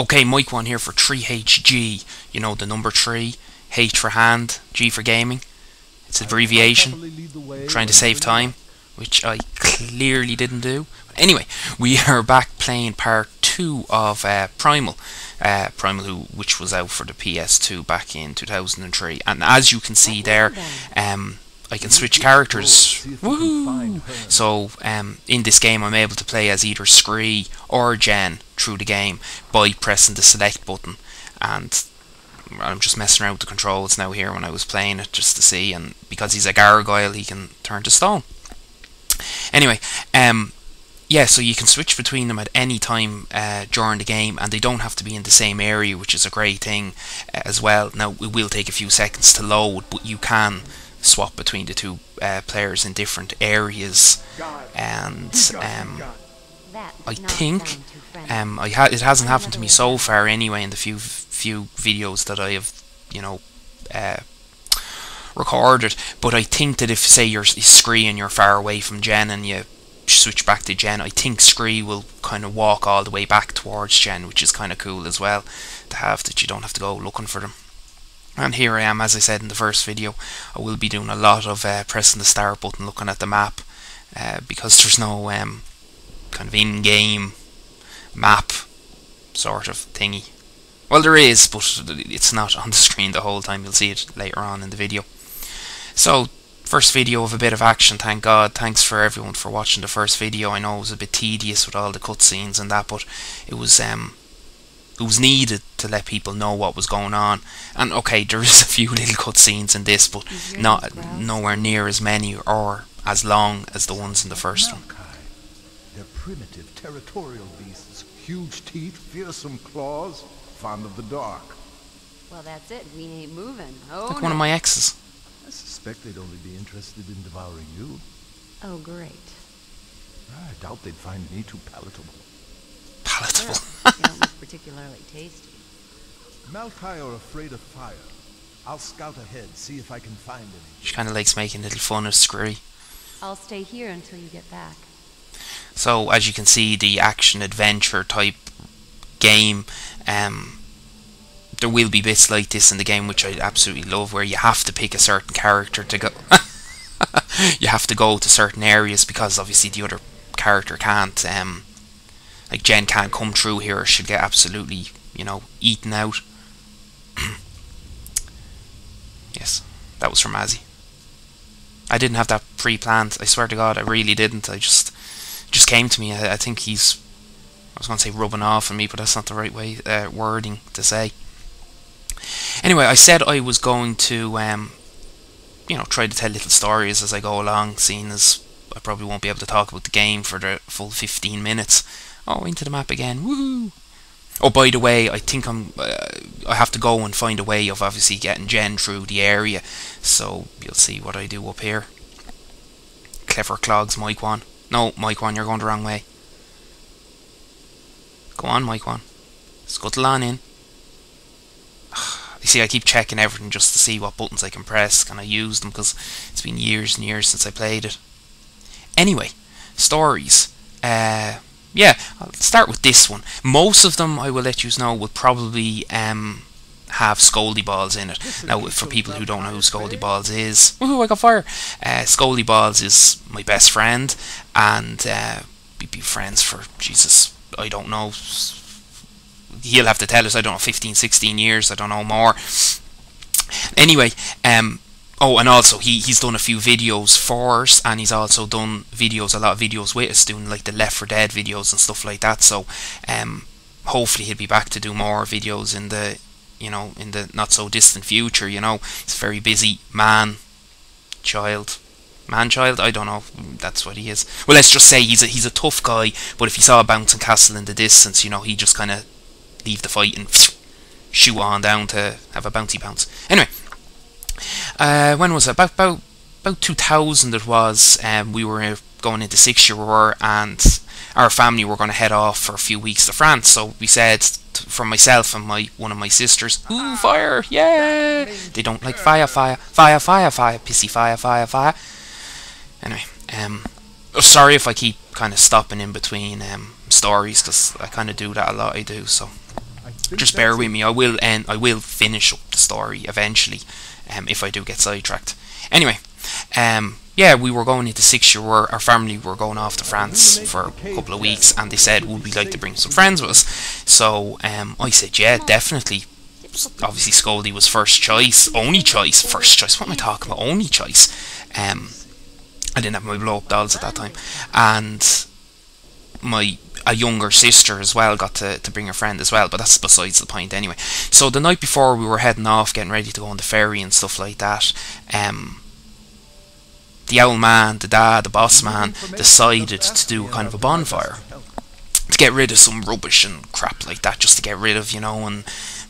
Okay, Mikwon here for 3HG. You know the number 3, H for hand, G for gaming. It's abbreviation. Trying to save time, which I clearly didn't do. Anyway, we are back playing part 2 of uh, Primal. Uh, Primal, who, which was out for the PS2 back in 2003. And as you can see there, um, I can switch characters. Woohoo! So um, in this game, I'm able to play as either Scree or Jen through the game by pressing the select button. And I'm just messing around with the controls now here when I was playing it just to see. And because he's a gargoyle, he can turn to stone. Anyway, um, yeah, so you can switch between them at any time uh, during the game, and they don't have to be in the same area, which is a great thing uh, as well. Now, it will take a few seconds to load, but you can swap between the two uh, players in different areas, and um, I think um, I ha- it hasn't happened to me so far anyway in the few few videos that I have, you know, recorded. But I think that if say you're Scree and you're far away from Jen and you switch back to Jen, I think Scree will kind of walk all the way back towards Jen, which is kind of cool as well to have that you don't have to go looking for them. And here I am, as I said in the first video, I will be doing a lot of uh, pressing the start button, looking at the map, uh, because there's no um, kind of in-game map sort of thingy. Well, there is, but it's not on the screen the whole time. You'll see it later on in the video. So, first video of a bit of action, thank God. Thanks for everyone for watching the first video. I know it was a bit tedious with all the cutscenes and that, but it was um, it was needed to let people know what was going on. And okay, there is a few little cutscenes in this, but not nowhere near as many or as long as the ones in the first one. They're primitive, territorial beasts. Huge teeth, fearsome claws, fond of the dark. Well, that's it. We ain't moving. Oh, Like no. one of my exes. I suspect they'd only be interested in devouring you. Oh, great. I doubt they'd find me too palatable. Palatable. Well, you don't look particularly tasty. Malkai are afraid of fire. I'll scout ahead, see if I can find any. she kind of likes making little fun of Scree. I'll stay here until you get back. So as you can see, the action adventure type game, um, there will be bits like this in the game, which I absolutely love, where you have to pick a certain character to go. you have to go to certain areas because obviously the other character can't. Um, like Jen can't come through here; she'll get absolutely, you know, eaten out. yes, that was from Azzy. I didn't have that pre-planned. I swear to God, I really didn't. I just just came to me. I, I think he's. I was going to say rubbing off on me, but that's not the right way uh, wording to say. Anyway, I said I was going to, um, you know, try to tell little stories as I go along, seeing as I probably won't be able to talk about the game for the full 15 minutes. Oh, into the map again. Woo! Oh, by the way, I think I'm. Uh, I have to go and find a way of obviously getting Jen through the area. So you'll see what I do up here. Clever clogs, Mikwon. No, Mikwon, you're going the wrong way. Go on, Mikwon. Scuttle on in. You see, I keep checking everything just to see what buttons I can press. Can I use them? Because it's been years and years since I played it. Anyway, stories. Uh, yeah, I'll start with this one. Most of them, I will let you know, will probably um, have Scoldy Balls in it. Now, for people who don't know who Scoldy Balls is, woohoo, I got fire! Uh, Scoldy Balls is my best friend, and uh, we've been friends for, Jesus, I don't know, he'll have to tell us, I don't know, 15, 16 years, I don't know more. Anyway, um, oh, and also he, he's done a few videos for us, and he's also done videos, a lot of videos with us, doing like the Left 4 Dead videos and stuff like that. So, um, hopefully he'll be back to do more videos in the, you know, in the not so distant future. You know, he's a very busy man, child, man, child. I don't know. That's what he is. Well, let's just say he's a he's a tough guy. But if he saw a bouncing castle in the distance, you know, he just kind of leave the fight and shoot on down to have a bouncy bounce. Anyway, uh, when was it? About about about 2000 it was. Um, we were uh, going into sixth year and our family were going to head off for a few weeks to France. So we said t- for myself and my one of my sisters, "Ooh, fire! Yeah!" They don't like fire, fire, fire, fire, fire, pissy fire, fire, fire. Anyway, um, oh, sorry if I keep kind of stopping in between um stories because I kind of do that a lot. I do so. Just bear with me. I will end. I will finish up the story eventually, um, if I do get sidetracked. Anyway, um, yeah, we were going into six year. Our our family were going off to France for a couple of weeks, and they said, "Would we like to bring some friends with us?" So, um, I said, "Yeah, definitely." Obviously, Scully was first choice, only choice, first choice. What am I talking about? Only choice. Um, I didn't have my blow up dolls at that time, and my a younger sister as well got to, to bring a friend as well, but that's besides the point anyway. So the night before we were heading off, getting ready to go on the ferry and stuff like that, um, the old man, the dad, the boss man, decided to do a kind of a bonfire to get rid of some rubbish and crap like that, just to get rid of, you know, and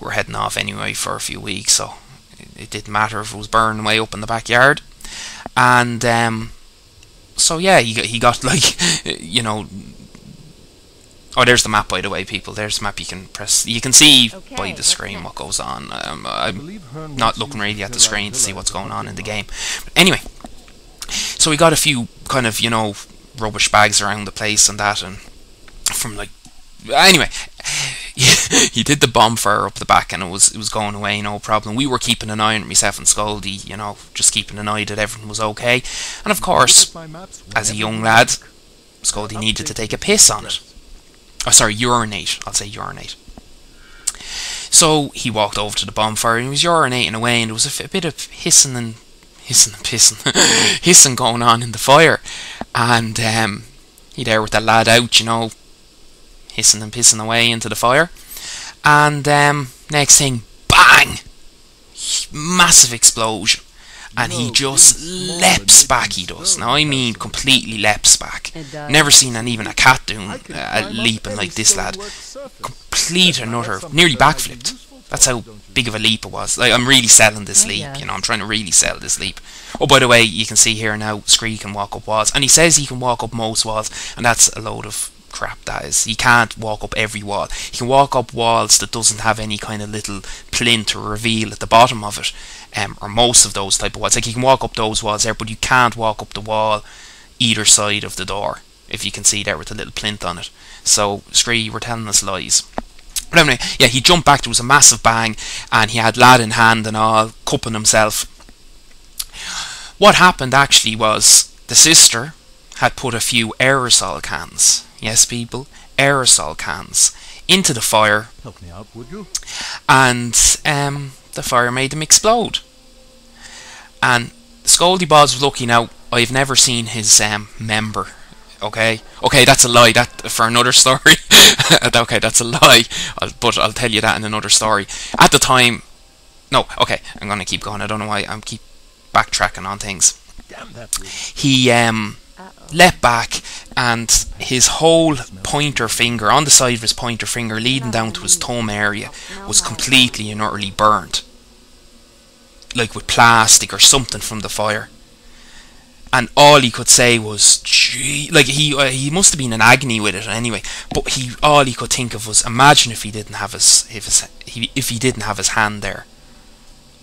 we're heading off anyway for a few weeks, so it, it didn't matter if it was burning way up in the backyard. And um, so yeah, he got, he got like, you know, Oh, there's the map, by the way, people. There's the map you can press. You can see by the screen what goes on. Um, I I'm not looking really at the screen to see what's going on in the game. But anyway, so we got a few kind of, you know, rubbish bags around the place and that, and from like. Anyway, he did the bonfire up the back and it was it was going away, no problem. We were keeping an eye on it, myself and Scully, you know, just keeping an eye that everything was okay. And of course, Look at my maps as a young lad, like. Scully needed to take a piss on it. Oh, sorry, urinate. I'll say urinate. So he walked over to the bonfire and he was urinating away, and there was a bit of hissing and hissing and pissing, hissing going on in the fire, and um, he there with the lad out, you know, hissing and pissing away into the fire, and um, next thing, bang, massive explosion. And he just leaps back. He does. Now I mean, completely leaps back. Never seen an even a cat doing can uh, leaping like this lad. Complete and utter, nearly that might be backflipped. That's how big of a leap it was. Like I'm really selling this Oh, leap. You know, I'm trying to really sell this leap. Oh, by the way, you can see here now, Scree can walk up walls, and he says he can walk up most walls, and that's a load of crap. That is, he can't walk up every wall. He can walk up walls that doesn't have any kind of little plinth or reveal at the bottom of it, um, or most of those type of walls. Like he can walk up those walls there, but you can't walk up the wall either side of the door. If you can see there with a little plinth on it. So, Scree, you were telling us lies. But anyway, yeah, he jumped back. There was a massive bang, and he had lad in hand and all, cupping himself. What happened actually was the sister had put a few aerosol cans. Yes, people, aerosol cans into the fire, Help me out, would you? and um, the fire made them explode. And Scoldy Boz was looking out. I've never seen his um, member. Okay, okay, that's a lie. That for another story. okay, that's a lie. I'll, but I'll tell you that in another story. At the time, no. Okay, I'm gonna keep going. I don't know why I'm keep backtracking on things. Damn that. He um Uh-oh. leapt back and his whole pointer finger on the side of his pointer finger leading down to his thumb area was completely and utterly burnt. Like with plastic or something from the fire. And all he could say was gee like he uh, he must have been in agony with it anyway. But he all he could think of was imagine if he didn't have his if his he, if he didn't have his hand there.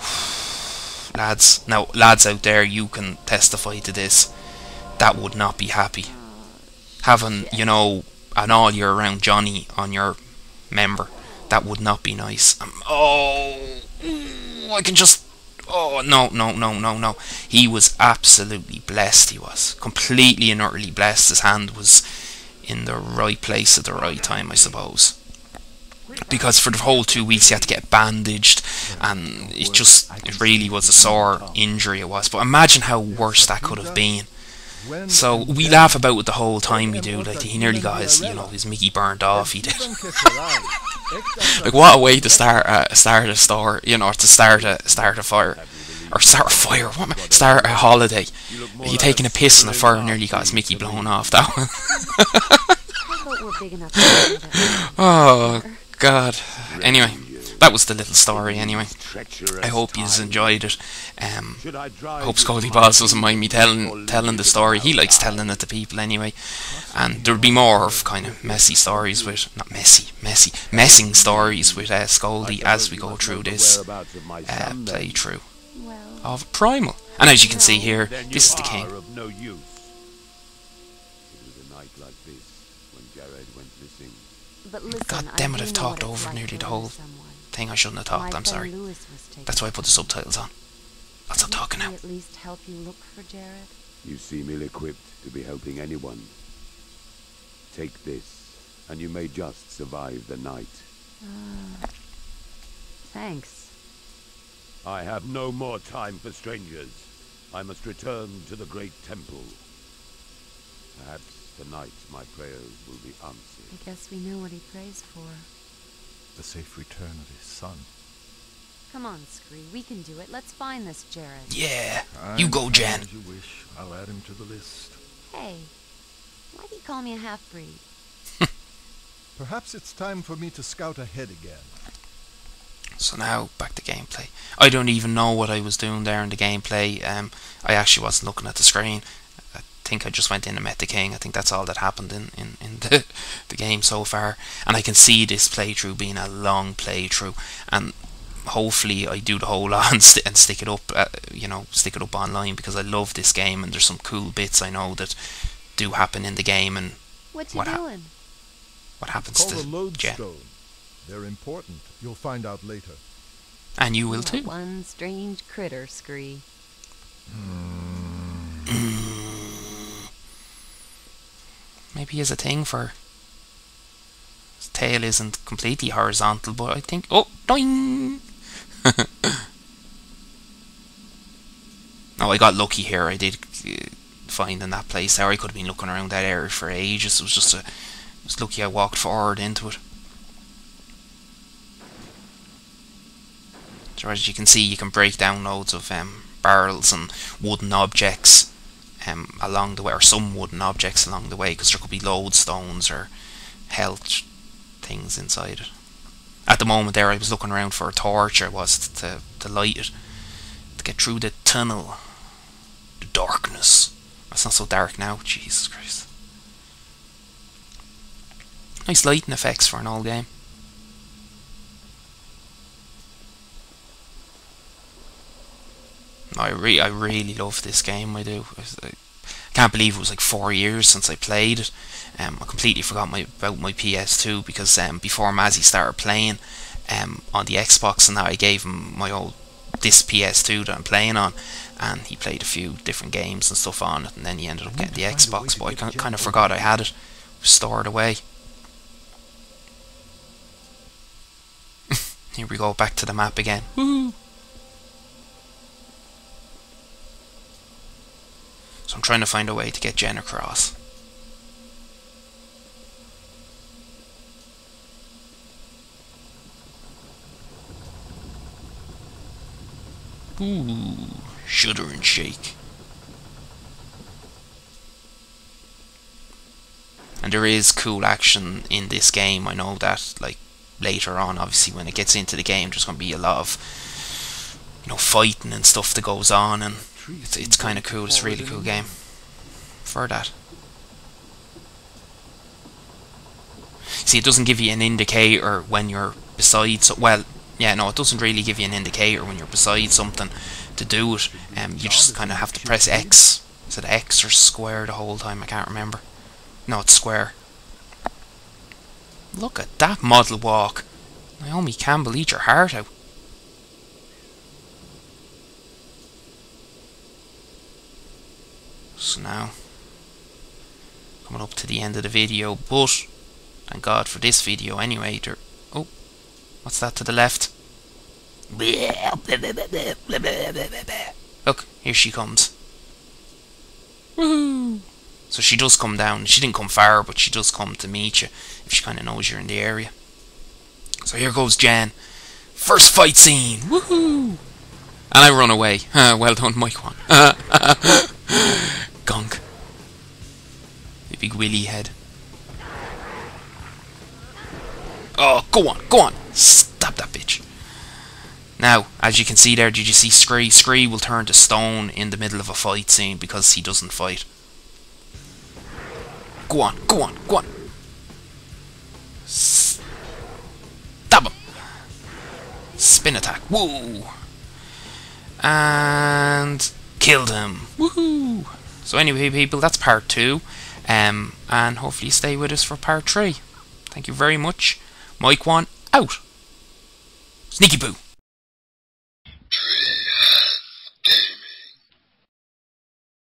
Lads now lads out there you can testify to this that would not be happy. Having you know an all year round Johnny on your member that would not be nice. Um, oh I can just oh no no no no no. He was absolutely blessed he was. Completely and utterly blessed. His hand was in the right place at the right time I suppose. Because for the whole two weeks he had to get bandaged and it just it really was a sore injury it was. But imagine how worse that could have been so we laugh about it the whole time we do like he nearly got his you know his Mickey burned off he did. Like what a way to start a start a store you know to start a start a fire or start a fire what am I- start a holiday. He taking a piss in the fire? And nearly got his Mickey blown off that one. How about we're big enough to do that? oh god. Anyway that was the little story anyway. I hope you enjoyed it. Um, I hope Scully Balls doesn't mind me telling telling the story. He likes telling it to people anyway. And there'll be more of kind of messy stories with not messy, messy, messing stories with uh, Scully as we go through this uh, playthrough of Primal. And as you can see here, this is the king. Of no use. It was a night like this when Jared went missing. but listen, God damn it, I've talked over nearly the whole someone. Thing I shouldn't have My talked. I'm sorry. Lewis was taken. That's why I put the subtitles on. I'll stop Can't talking we now. at least help you look for Jared? You seem ill-equipped to be helping anyone. Take this, and you may just survive the night. Ah, thanks. I have no more time for strangers. I must return to the great temple. Perhaps tonight my prayers will be answered. I guess we know what he prays for. The safe return of his son. Come on, Scree, we can do it. Let's find this Jared. Yeah, you go, Jen. As you wish, I'll add him to the list. Hey, why do you call me a half-breed? Perhaps it's time for me to scout ahead again. So now back to gameplay. I don't even know what I was doing there in the gameplay. Um, I actually wasn't looking at the screen. I think I just went in and met the king. I think that's all that happened in, in, in the, the game so far. And I can see this playthrough being a long playthrough. And hopefully I do the whole lot and, st- and stick it up, uh, you know, stick it up online because I love this game and there's some cool bits I know that do happen in the game and What you What hap- doing? what happens Called a to Jen. lodestone. They're important. You'll find out later. And you will That too. One strange critter, Scree. Maybe he a thing for. His tail isn't completely horizontal, but I think. Oh, doing! oh, I got lucky here. I did uh, find in that place there. I could have been looking around that area for ages. It was just a. It was lucky I walked forward into it. So as you can see, you can break down loads of um, barrels and wooden objects um, along the way, or some wooden objects along the way, because there could be lodestones or health things inside it. At the moment there, I was looking around for a torch, I was to, to light it, to get through the tunnel, the darkness. It's not so dark now, Jesus Christ. Nice lighting effects for an old game. I re- I really love this game. I do. I can't believe it was like four years since I played it. Um, I completely forgot my about my PS2 because um, before Mazzy started playing um, on the Xbox and that I gave him my old this PS2 that I'm playing on, and he played a few different games and stuff on it, and then he ended up getting the need to find a way Xbox. But I kind of forgot I had it stored away. Here we go, back to the map again. Woo! So I'm trying to find a way to get Jen across. Ooh, shudder and shake. And there is cool action in this game. I know that, like later on, obviously, when it gets into the game, there's going to be a lot of, you know, fighting and stuff that goes on, and it's it's kind of cool. It's a really cool game for that. See, it doesn't give you an indicator when you're beside. So, well, yeah, no, it doesn't really give you an indicator when you're beside something to do it. Um, you just kind of have to press X. Is it X or square the whole time? I can't remember. No, it's square. Look at that model walk. Naomi Campbell, eat your heart out. Now, coming up to the end of the video, but thank God for this video anyway. There, oh, what's that to the left? Look, here she comes. Woohoo! So she does come down. She didn't come far, but she does come to meet you if she kind of knows you're in the area. So here goes Jen. First fight scene. Woohoo! And I run away. Uh, well done, Mikwon. Gunk. The big willy head. Oh, go on, go on. Stop that bitch. Now, as you can see there, did you see Scree? Scree will turn to stone in the middle of a fight scene because he doesn't fight. Go on, go on, go on. Stab him. Spin attack. Woo! And killed him. Woohoo! So anyway, people, that's part two. Um, and hopefully stay with us for part three. Thank you very much. Mikwon out. Sneaky Poo.